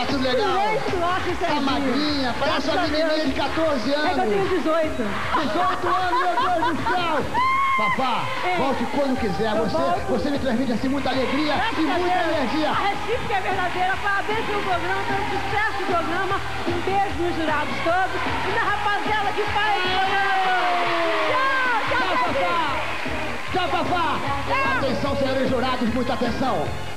Tá tudo legal? Direito, ótimo, Tá magrinha, parece Graças uma menininha de 14 É que eu tenho 18. 18 anos, meu Deus do céu! Papá, É. volte quando quiser. Você, volto. você me transmite assim muita alegria Graças e muita Deus. energia. A recíproca é verdadeira. Parabéns pelo programa, pelo sucesso do programa. Um beijo nos jurados todos e na rapaziada que faz esse programa. Tchau, tchau, Tchau, papá! Tchau, papá! Tchau. Atenção, senhores jurados, muita atenção.